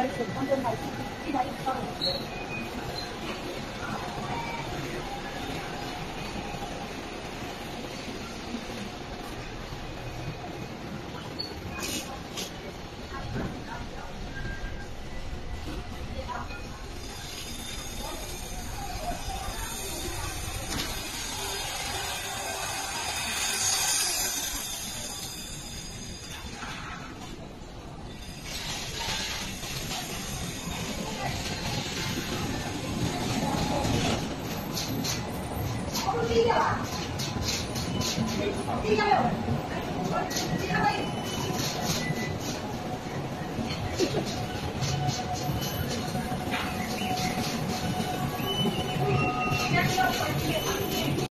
而且它这个奶质不低调了，低调没有？低调。